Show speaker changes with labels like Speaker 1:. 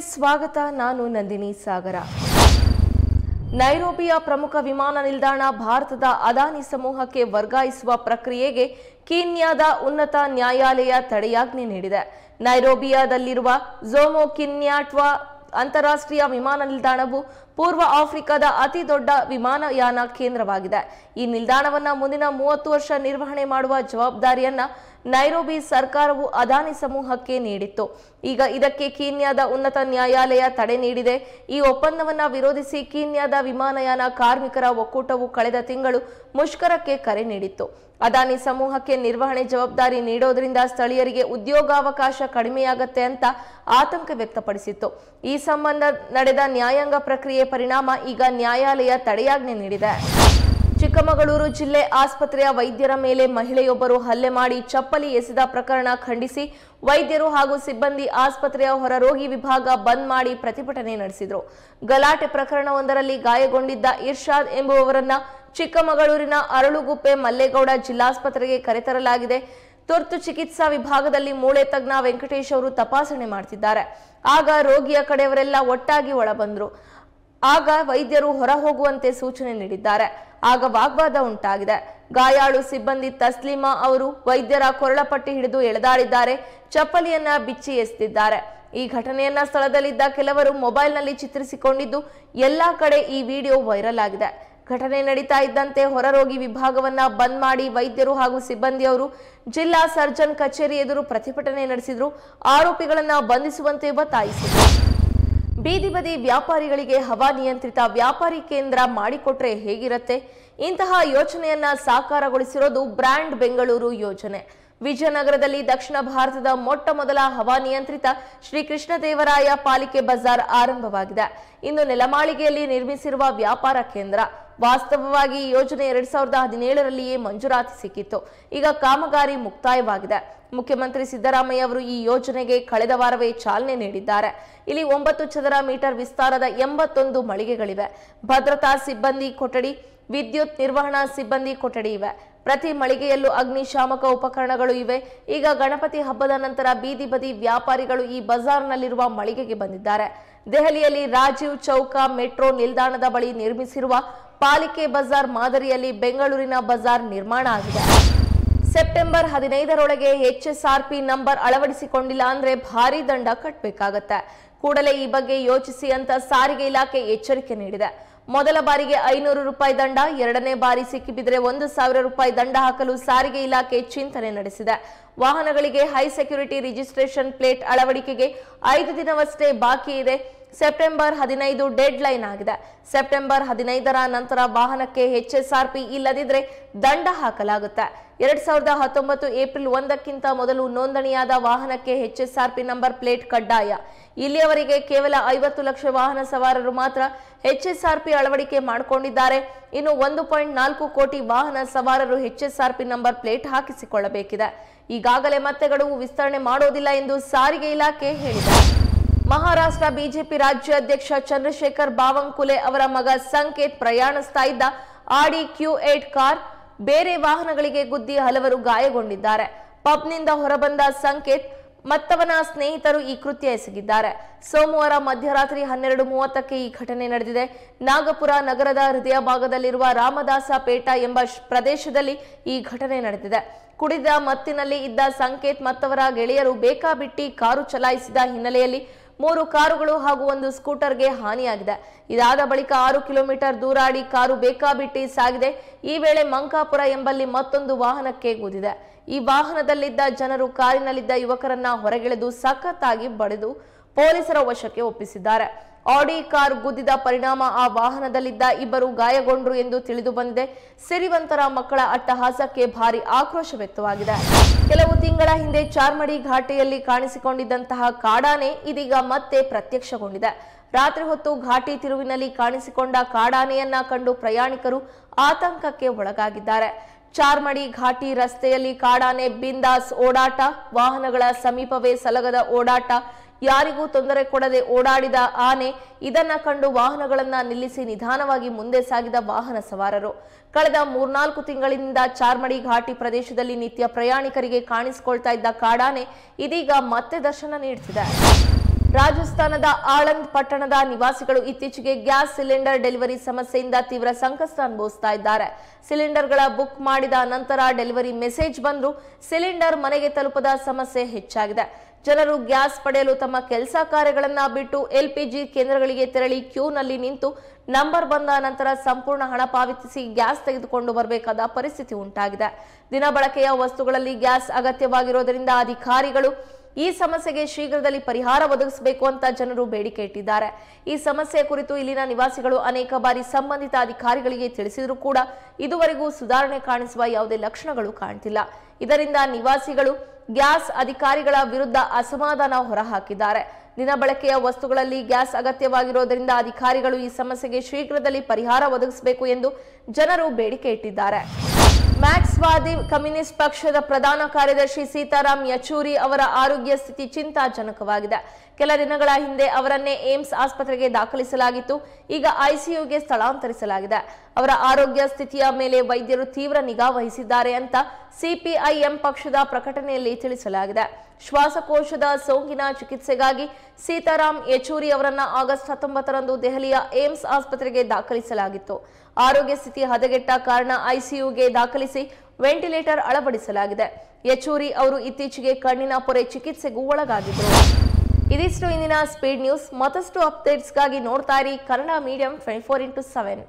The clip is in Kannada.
Speaker 1: ಸ್ವಾಗತ, ನಾನು ನಂದಿನಿ ಸಾಗರ. ನೈರೋಬಿಯ ಪ್ರಮುಖ ವಿಮಾನ ನಿಲ್ದಾಣ ಭಾರತದ ಅದಾನಿ ಸಮೂಹಕ್ಕೆ ವರ್ಗಾಯಿಸುವ ಪ್ರಕ್ರಿಯೆಗೆ ಕೀನ್ಯಾದ ಉನ್ನತ ನ್ಯಾಯಾಲಯ ತಡೆಯಾಜ್ಞೆ ನೀಡಿದೆ. ನೈರೋಬಿಯಾದಲ್ಲಿರುವ ಝೋಮೋ ಕಿನ್ಯಾಟ್ವಾ ಅಂತಾರಾಷ್ಟ್ರೀಯ ವಿಮಾನ ನಿಲ್ದಾಣವು ಪೂರ್ವ ಆಫ್ರಿಕಾದ ಅತಿ ದೊಡ್ಡ ವಿಮಾನಯಾನ ಕೇಂದ್ರವಾಗಿದೆ. ಈ ನಿಲ್ದಾಣವನ್ನ ಮುಂದಿನ ಮೂವತ್ತು ವರ್ಷ ನಿರ್ವಹಣೆ ಮಾಡುವ ಜವಾಬ್ದಾರಿಯನ್ನ ನೈರೋಬಿ ಸರ್ಕಾರವು ಅದಾನಿ ಸಮೂಹಕ್ಕೆ ನೀಡಿತ್ತು. ಈಗ ಇದಕ್ಕೆ ಕೀನ್ಯಾದ ಉನ್ನತ ನ್ಯಾಯಾಲಯ ತಡೆ ನೀಡಿದೆ. ಈ ಒಪ್ಪಂದವನ್ನ ವಿರೋಧಿಸಿ ಕೀನ್ಯಾದ ವಿಮಾನಯಾನ ಕಾರ್ಮಿಕರ ಒಕ್ಕೂಟವು ಕಳೆದ ತಿಂಗಳು ಮುಷ್ಕರಕ್ಕೆ ಕರೆ ನೀಡಿತ್ತು. ಅದಾನಿ ಸಮೂಹಕ್ಕೆ ನಿರ್ವಹಣೆ ಜವಾಬ್ದಾರಿ ನೀಡೋದ್ರಿಂದ ಸ್ಥಳೀಯರಿಗೆ ಉದ್ಯೋಗಾವಕಾಶ ಕಡಿಮೆಯಾಗತ್ತೆ ಅಂತ ಆತಂಕ ವ್ಯಕ್ತಪಡಿಸಿತ್ತು. ಈ ಸಂಬಂಧ ನಡೆದ ನ್ಯಾಯಾಂಗ ಪ್ರಕ್ರಿಯೆ ಪರಿಣಾಮ ಈಗ ನ್ಯಾಯಾಲಯ ತಡೆಯಾಜ್ಞೆ ನೀಡಿದೆ. ಚಿಕ್ಕಮಗಳೂರು ಜಿಲ್ಲೆ ಆಸ್ಪತ್ರೆಯ ವೈದ್ಯರ ಮೇಲೆ ಮಹಿಳೆಯೊಬ್ಬರು ಹಲ್ಲೆ ಮಾಡಿ ಚಪ್ಪಲಿ ಎಸೆದ ಪ್ರಕರಣ ಖಂಡಿಸಿ ವೈದ್ಯರು ಹಾಗೂ ಸಿಬ್ಬಂದಿ ಆಸ್ಪತ್ರೆಯ ಹೊರರೋಗಿ ವಿಭಾಗ ಬಂದ್ ಮಾಡಿ ಪ್ರತಿಭಟನೆ ನಡೆಸಿದರು. ಗಲಾಟೆ ಪ್ರಕರಣವೊಂದರಲ್ಲಿ ಗಾಯಗೊಂಡಿದ್ದ ಇರ್ಷಾದ್ ಎಂಬುವವರನ್ನ ಚಿಕ್ಕಮಗಳೂರಿನ ಅರಳುಗುಪ್ಪೆ ಮಲ್ಲೇಗೌಡ ಜಿಲ್ಲಾಸ್ಪತ್ರೆಗೆ ಕರೆತರಲಾಗಿದೆ. ತುರ್ತು ಚಿಕಿತ್ಸಾ ವಿಭಾಗದಲ್ಲಿ ಮೂಳೆ ತಜ್ಞ ವೆಂಕಟೇಶ್ ಅವರು ತಪಾಸಣೆ ಮಾಡ್ತಿದ್ದಾರೆ. ಆಗ ರೋಗಿಯ ಕಡೆಯವರೆಲ್ಲ ಒಟ್ಟಾಗಿ ಒಳಬಂದ್ರು. ಆಗ ವೈದ್ಯರು ಹೊರ ಹೋಗುವಂತೆ ಸೂಚನೆ ನೀಡಿದ್ದಾರೆ. ಆಗ ವಾಗ್ವಾದ ಉಂಟಾಗಿದೆ. ಗಾಯಾಳು ಸಿಬ್ಬಂದಿ ತಸ್ಲೀಮಾ ಅವರು ವೈದ್ಯರ ಕೊರಳಪಟ್ಟಿ ಹಿಡಿದು ಎಳೆದಾಡಿದ್ದಾರೆ. ಚಪ್ಪಲಿಯನ್ನ ಬಿಚ್ಚಿ ಎಸೆದಿದ್ದಾರೆ. ಈ ಘಟನೆಯನ್ನ ಸ್ಥಳದಲ್ಲಿದ್ದ ಕೆಲವರು ಮೊಬೈಲ್ನಲ್ಲಿ ಚಿತ್ರಿಸಿಕೊಂಡಿದ್ದು, ಎಲ್ಲಾ ಕಡೆ ಈ ವಿಡಿಯೋ ವೈರಲ್ ಆಗಿದೆ. ಘಟನೆ ನಡೀತಾ ಇದ್ದಂತೆ ಹೊರರೋಗಿ ವಿಭಾಗವನ್ನ ಬಂದ್ ಮಾಡಿ ವೈದ್ಯರು ಹಾಗೂ ಸಿಬ್ಬಂದಿಯವರು ಜಿಲ್ಲಾ ಸರ್ಜನ್ ಕಚೇರಿ ಎದುರು ಪ್ರತಿಭಟನೆ ನಡೆಸಿದ್ರು. ಆರೋಪಿಗಳನ್ನ ಬಂಧಿಸುವಂತೆ ಒತ್ತಾಯಿಸಿದರು. ಬೀದಿ ಬದಿ ವ್ಯಾಪಾರಿಗಳಿಗೆ ಹವಾನಿಯಂತ್ರಿತ ವ್ಯಾಪಾರಿ ಕೇಂದ್ರ ಮಾಡಿಕೊಟ್ರೆ ಹೇಗಿರುತ್ತೆ? ಇಂತಹ ಯೋಜನೆಯನ್ನ ಸಾಕಾರಗೊಳಿಸಿರೋದು ಬ್ರ್ಯಾಂಡ್ ಬೆಂಗಳೂರು ಯೋಜನೆ. ವಿಜಯನಗರದಲ್ಲಿ ದಕ್ಷಿಣ ಭಾರತದ ಮೊಟ್ಟ ಮೊದಲ ಹವಾನಿಯಂತ್ರಿತ ಶ್ರೀ ಕೃಷ್ಣದೇವರಾಯ ಪಾಲಿಕೆ ಬಜಾರ್ ಆರಂಭವಾಗಿದೆ. ಇನ್ನು ನೆಲಮಾಳಿಗೆಯಲ್ಲಿ ನಿರ್ಮಿಸಿರುವ ವ್ಯಾಪಾರ ಕೇಂದ್ರ. ವಾಸ್ತವವಾಗಿ ಯೋಜನೆ ಎರಡ್ ಸಾವಿರದ ಹದಿನೇಳರಲ್ಲಿಯೇ ಮಂಜೂರಾತಿ ಸಿಕ್ಕಿತ್ತು. ಈಗ ಕಾಮಗಾರಿ ಮುಕ್ತಾಯವಾಗಿದೆ. ಮುಖ್ಯಮಂತ್ರಿ ಸಿದ್ದರಾಮಯ್ಯ ಅವರು ಈ ಯೋಜನೆಗೆ ಕಳೆದ ವಾರವೇ ಚಾಲನೆ ನೀಡಿದ್ದಾರೆ. ಇಲ್ಲಿ ಒಂಬತ್ತು ಚದರ ಮೀಟರ್ ವಿಸ್ತಾರದ ಎಂಬತ್ತೊಂದು ಮಳಿಗೆಗಳಿವೆ. ಭದ್ರತಾ ಸಿಬ್ಬಂದಿ ಕೊಠಡಿ, ವಿದ್ಯುತ್ ನಿರ್ವಹಣಾ ಸಿಬ್ಬಂದಿ ಕೊಠಡಿ ಇವೆ. ಪ್ರತಿ ಮಳಿಗೆಯಲ್ಲೂ ಅಗ್ನಿಶಾಮಕ ಉಪಕರಣಗಳು ಇವೆ. ಈಗ ಗಣಪತಿ ಹಬ್ಬದ ನಂತರ ಬೀದಿ ಬದಿ ವ್ಯಾಪಾರಿಗಳು ಈ ಬಜಾರ್ನಲ್ಲಿರುವ ಮಳಿಗೆಗೆ ಬಂದಿದ್ದಾರೆ. ದೆಹಲಿಯಲ್ಲಿ ರಾಜೀವ್ ಚೌಕ ಮೆಟ್ರೋ ನಿಲ್ದಾಣದ ಬಳಿ ನಿರ್ಮಿಸಿರುವ ಪಾಲಿಕೆ ಬಜಾರ್ ಮಾದರಿಯಲ್ಲಿ ಬೆಂಗಳೂರಿನ ಬಜಾರ್ ನಿರ್ಮಾಣ ಆಗಿದೆ. ಸೆಪ್ಟೆಂಬರ್ ಹದಿನೈದರೊಳಗೆ ಎಚ್ಎಸ್ಆರ್ಪಿ ನಂಬರ್ ಅಳವಡಿಸಿಕೊಂಡಿಲ್ಲ ಅಂದ್ರೆ ಭಾರಿ ದಂಡ ಕಟ್ಟಬೇಕಾಗತ್ತೆ ಕೂಡಲೇ ಈ ಬಗ್ಗೆ ಯೋಚಿಸಿ ಅಂತ ಸಾರಿಗೆ ಇಲಾಖೆ ಎಚ್ಚರಿಕೆ ನೀಡಿದೆ. ಮೊದಲ ಬಾರಿಗೆ ಐನೂರು ರೂಪಾಯಿ ದಂಡ, ಎರಡನೇ ಬಾರಿ ಸಿಕ್ಕಿಬಿದ್ರೆ ಒಂದು ಸಾವಿರ ರೂಪಾಯಿ ದಂಡ ಹಾಕಲು ಸಾರಿಗೆ ಇಲಾಖೆ ಚಿಂತನೆ ನಡೆಸಿದೆ. ವಾಹನಗಳಿಗೆ ಹೈ ಸೆಕ್ಯೂರಿಟಿ ರಿಜಿಸ್ಟ್ರೇಷನ್ ಪ್ಲೇಟ್ ಅಳವಡಿಕೆಗೆ ಐದು ದಿನವಷ್ಟೇ ಬಾಕಿ ಇದೆ. ಸೆಪ್ಟೆಂಬರ್ ಹದಿನೈದು ಡೆಡ್ ಲೈನ್ ಆಗಿದೆ. ಸೆಪ್ಟೆಂಬರ್ ಹದಿನೈದರ ನಂತರ ವಾಹನಕ್ಕೆ ಎಚ್ಎಸ್ಆರ್ಪಿ ಇಲ್ಲದಿದ್ರೆ ದಂಡ ಹಾಕಲಾಗುತ್ತೆ. ಎರಡ್ ಸಾವಿರದ ಹತ್ತೊಂಬತ್ತು ಏಪ್ರಿಲ್ ಒಂದಕ್ಕಿಂತ ಮೊದಲು ನೋಂದಣಿಯಾದ ವಾಹನಕ್ಕೆ ಎಚ್ಎಸ್ಆರ್ಪಿ ನಂಬರ್ ಪ್ಲೇಟ್ ಕಡ್ಡಾಯ. ಇಲ್ಲಿಯವರೆಗೆ ಕೇವಲ ಐವತ್ತು ಲಕ್ಷ ವಾಹನ ಸವಾರರು ಮಾತ್ರ ಎಚ್ಎಸ್ಆರ್ಪಿ ಅಳವಡಿಕೆ ಮಾಡಿಕೊಂಡಿದ್ದಾರೆ. ಇನ್ನು ಒಂದು ಪಾಯಿಂಟ್ ನಾಲ್ಕು ಕೋಟಿ ವಾಹನ ಸವಾರರು ಎಚ್ಎಸ್ಆರ್ಪಿ ನಂಬರ್ ಪ್ಲೇಟ್ ಹಾಕಿಸಿಕೊಳ್ಳಬೇಕಿದೆ. ಈಗಾಗಲೇ ಮತ್ತೆ ಗಡುವು ವಿಸ್ತರಣೆ ಮಾಡೋದಿಲ್ಲ ಎಂದು ಸಾರಿಗೆ ಇಲಾಖೆ ಹೇಳಿದೆ. ಮಹಾರಾಷ್ಟ್ರ ಬಿಜೆಪಿ ರಾಜ್ಯ ಅಧ್ಯಕ್ಷ ಚಂದ್ರಶೇಖರ್ ಬಾವಂಕುಲೆ ಅವರ ಮಗ ಸಂಕೇತ್ ಪ್ರಯಾಣಿಸ್ತಾ ಇದ್ದ ಆಡಿ ಕ್ಯೂ ಏಟ್ ಕಾರ್ ಬೇರೆ ವಾಹನಗಳಿಗೆ ಗುದ್ದಿ ಹಲವರು ಗಾಯಗೊಂಡಿದ್ದಾರೆ. ಪಬ್ನಿಂದ ಹೊರಬಂದ ಸಂಕೇತ್ ಮತ್ತವನ ಸ್ನೇಹಿತರು ಈ ಕೃತ್ಯ ಎಸಗಿದ್ದಾರೆ. ಸೋಮವಾರ ಮಧ್ಯರಾತ್ರಿ ಹನ್ನೆರಡು ಮೂವತ್ತಕ್ಕೆ ಈ ಘಟನೆ ನಡೆದಿದೆ. ನಾಗಪುರ ನಗರದ ಹೃದಯ ಭಾಗದಲ್ಲಿರುವ ರಾಮದಾಸ ಪೇಟ ಎಂಬ ಪ್ರದೇಶದಲ್ಲಿ ಈ ಘಟನೆ ನಡೆದಿದೆ. ಕುಡಿದ ಮತ್ತಿನಲ್ಲಿ ಇದ್ದ ಸಂಕೇತ್ ಮತ್ತವರ ಗೆಳೆಯರು ಬೇಕಾಬಿಟ್ಟಿ ಕಾರು ಚಲಾಯಿಸಿದ ಹಿನ್ನೆಲೆಯಲ್ಲಿ ಮೂರು ಕಾರುಗಳು ಹಾಗೂ ಒಂದು ಸ್ಕೂಟರ್ಗೆ ಹಾನಿಯಾಗಿದೆ. ಇದಾದ ಬಳಿಕ ಆರು ಕಿಲೋಮೀಟರ್ ದೂರಾಡಿ ಕಾರು ಬೇಕಾಬಿಟ್ಟಿ ಸಾಗಿದೆ. ಈ ವೇಳೆ ಮಂಕಾಪುರ ಎಂಬಲ್ಲಿ ಮತ್ತೊಂದು ವಾಹನಕ್ಕೆ ಗುದಿದೆ ಈ ವಾಹನದಲ್ಲಿದ್ದ ಜನರು ಕಾರಿನಲ್ಲಿದ್ದ ಯುವಕರನ್ನ ಹೊರಗೆಳೆದು ಸಖತ್ತಾಗಿ ಬಡಿದು ಪೊಲೀಸರ ವಶಕ್ಕೆ ಒಪ್ಪಿಸಿದ್ದಾರೆ. ಆಡಿ ಕಾರ್ ಗುದ್ದಿದ ಪರಿಣಾಮ ಆ ವಾಹನದಲ್ಲಿದ್ದ ಇಬ್ಬರು ಗಾಯಗೊಂಡರು ಎಂದು ತಿಳಿದು ಬಂದಿದೆ. ಸಿರಿವಂತರ ಮಕ್ಕಳ ಅಟ್ಟಹಾಸಕ್ಕೆ ಭಾರಿ ಆಕ್ರೋಶ ವ್ಯಕ್ತವಾಗಿದೆ. ಕೆಲವು ತಿಂಗಳ ಹಿಂದೆ ಚಾರ್ಮಡಿ ಘಾಟಿಯಲ್ಲಿ ಕಾಣಿಸಿಕೊಂಡಿದ್ದಂತಹ ಕಾಡಾನೆ ಇದೀಗ ಮತ್ತೆ ಪ್ರತ್ಯಕ್ಷಗೊಂಡಿದೆ. ರಾತ್ರಿ ಹೊತ್ತು ಘಾಟಿ ತಿರುವಿನಲ್ಲಿ ಕಾಣಿಸಿಕೊಂಡ ಕಾಡಾನೆಯನ್ನ ಕಂಡು ಪ್ರಯಾಣಿಕರು ಆತಂಕಕ್ಕೆ ಒಳಗಾಗಿದ್ದಾರೆ. ಚಾರ್ಮಡಿ ಘಾಟಿ ರಸ್ತೆಯಲ್ಲಿ ಕಾಡಾನೆ ಬಿಂದಾಸ್ ಓಡಾಟ, ವಾಹನಗಳ ಸಮೀಪವೇ ಸಲಗದ ಓಡಾಟ ಯಾರಿಗೂ ತೊಂದರೆ ಕೊಡದೆ ಓಡಾಡಿದ ಆನೆ ಇದನ್ನ ಕಂಡು ವಾಹನಗಳನ್ನ ನಿಲ್ಲಿಸಿ ನಿಧಾನವಾಗಿ ಮುಂದೆ ಸಾಗಿದ ವಾಹನ ಸವಾರರು. ಕಳೆದ ಮೂರ್ನಾಲ್ಕು ತಿಂಗಳಿನಿಂದ ಚಾರ್ಮಡಿ ಘಾಟಿ ಪ್ರದೇಶದಲ್ಲಿ ನಿತ್ಯ ಪ್ರಯಾಣಿಕರಿಗೆ ಕಾಣಿಸಿಕೊಳ್ತಾ ಇದ್ದ ಕಾಡಾನೆ ಇದೀಗ ಮತ್ತೆ ದರ್ಶನ ನೀಡ್ತಿದೆ. ರಾಜಸ್ಥಾನದ ಆಳಂದ್ ಪಟ್ಟಣದ ನಿವಾಸಿಗಳು ಇತ್ತೀಚೆಗೆ ಗ್ಯಾಸ್ ಸಿಲಿಂಡರ್ ಡೆಲಿವರಿ ಸಮಸ್ಯೆಯಿಂದ ತೀವ್ರ ಸಂಕಷ್ಟ ಅನುಭವಿಸ್ತಾ ಇದ್ದಾರೆ. ಸಿಲಿಂಡರ್ಗಳ ಬುಕ್ ಮಾಡಿದ ನಂತರ ಡೆಲಿವರಿ ಮೆಸೇಜ್ ಬಂದರೂ ಸಿಲಿಂಡರ್ ಮನೆಗೆ ತಲುಪದ ಸಮಸ್ಯೆ ಹೆಚ್ಚಾಗಿದೆ. ಜನರು ಗ್ಯಾಸ್ ಪಡೆಯಲು ತಮ್ಮ ಕೆಲಸ ಕಾರ್ಯಗಳನ್ನ ಬಿಟ್ಟು ಎಲ್ಪಿಜಿ ಕೇಂದ್ರಗಳಿಗೆ ತೆರಳಿ ಕ್ಯೂನಲ್ಲಿ ನಿಂತು ನಂಬರ್ ಬಂದ ನಂತರ ಸಂಪೂರ್ಣ ಹಣ ಪಾವತಿಸಿ ಗ್ಯಾಸ್ ತೆಗೆದುಕೊಂಡು ಬರಬೇಕಾದ ಪರಿಸ್ಥಿತಿ ಉಂಟಾಗಿದೆ. ದಿನ ಬಳಕೆಯ ವಸ್ತುಗಳಲ್ಲಿ ಗ್ಯಾಸ್ ಅಗತ್ಯವಾಗಿರೋದರಿಂದ ಅಧಿಕಾರಿಗಳು ಈ ಸಮಸ್ಯೆಗೆ ಶೀಘ್ರದಲ್ಲಿ ಪರಿಹಾರ ಒದಗಿಸಬೇಕು ಅಂತ ಜನರು ಬೇಡಿಕೆ ಇಟ್ಟಿದ್ದಾರೆ. ಈ ಸಮಸ್ಯೆ ಕುರಿತು ಇಲ್ಲಿನ ನಿವಾಸಿಗಳು ಅನೇಕ ಬಾರಿ ಸಂಬಂಧಿತ ಅಧಿಕಾರಿಗಳಿಗೆ ತಿಳಿಸಿದರೂ ಕೂಡ ಇದುವರೆಗೂ ಸುಧಾರಣೆ ಕಾಣಿಸುವ ಯಾವುದೇ ಲಕ್ಷಣಗಳು ಕಾಣ್ತಿಲ್ಲ. ಇದರಿಂದ ನಿವಾಸಿಗಳು ಗ್ಯಾಸ್ ಅಧಿಕಾರಿಗಳ ವಿರುದ್ಧ ಅಸಮಾಧಾನ ಹೊರಹಾಕಿದ್ದಾರೆ. ದಿನ ಬಳಕೆಯ ವಸ್ತುಗಳಲ್ಲಿ ಗ್ಯಾಸ್ ಅಗತ್ಯವಾಗಿರುವುದರಿಂದ ಅಧಿಕಾರಿಗಳು ಈ ಸಮಸ್ಯೆಗೆ ಶೀಘ್ರದಲ್ಲಿ ಪರಿಹಾರ ಒದಗಿಸಬೇಕು ಎಂದು ಜನರು ಬೇಡಿಕೆ ಇಟ್ಟಿದ್ದಾರೆ. ಮ್ಯಾಕ್ಸ್ವಾದಿ ಕಮ್ಯುನಿಸ್ಟ್ ಪಕ್ಷದ ಪ್ರಧಾನ ಕಾರ್ಯದರ್ಶಿ ಸೀತಾರಾಮ್ ಯಚೂರಿ ಅವರ ಆರೋಗ್ಯ ಸ್ಥಿತಿ ಚಿಂತಾಜನಕವಾಗಿದೆ. ಕೆಲ ದಿನಗಳ ಹಿಂದೆ ಅವರನ್ನೇ ಏಮ್ಸ್ ಆಸ್ಪತ್ರೆಗೆ ದಾಖಲಿಸಲಾಗಿತ್ತು. ಈಗ ಐಸಿಯುಗೆ ಸ್ಥಳಾಂತರಿಸಲಾಗಿದೆ. ಅವರ ಆರೋಗ್ಯ ಸ್ಥಿತಿಯ ಮೇಲೆ ವೈದ್ಯರು ತೀವ್ರ ನಿಗಾ ವಹಿಸಿದ್ದಾರೆ ಅಂತ ಸಿಪಿಐಎಂ ಪಕ್ಷದ ಪ್ರಕಟಣೆಯಲ್ಲಿ ತಿಳಿಸಲಾಗಿದೆ. ಶ್ವಾಸಕೋಶದ ಸೋಂಕಿನ ಚಿಕಿತ್ಸೆಗಾಗಿ ಸೀತಾರಾಮ್ ಯೆಚೂರಿ ಅವರನ್ನ ಆಗಸ್ಟ್ ಹತ್ತೊಂಬತ್ತರಂದು ದೆಹಲಿಯ ಏಮ್ಸ್ ಆಸ್ಪತ್ರೆಗೆ ದಾಖಲಿಸಲಾಗಿತ್ತು. ಆರೋಗ್ಯ ಸ್ಥಿತಿ ಹದಗೆಟ್ಟ ಕಾರಣ ಐಸಿಯುಗೆ ದಾಖಲಿಸಿ ವೆಂಟಿಲೇಟರ್ ಅಳವಡಿಸಲಾಗಿದೆ. ಯೆಚೂರಿ ಅವರು ಇತ್ತೀಚೆಗೆ ಕಣ್ಣಿನ ಪೊರೆ ಚಿಕಿತ್ಸೆಗೂ ಒಳಗಾಗಿದ್ದರು. ಇದಿಷ್ಟು ಇಂದಿನ ಸ್ಪೀಡ್ ನ್ಯೂಸ್. ಮತ್ತಷ್ಟು ಅಪ್ಡೇಟ್ಸ್ಗಾಗಿ ನೋಡ್ತಾ ಇರಿ Kannada medium twenty four into seven